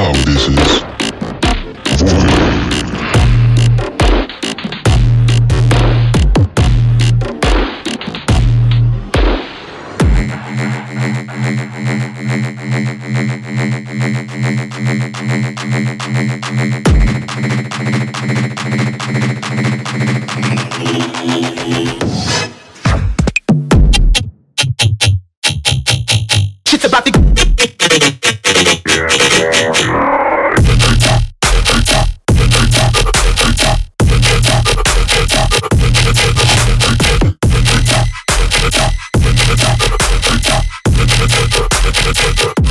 love. This is Void. Shit's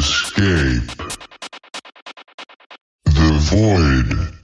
escape. The void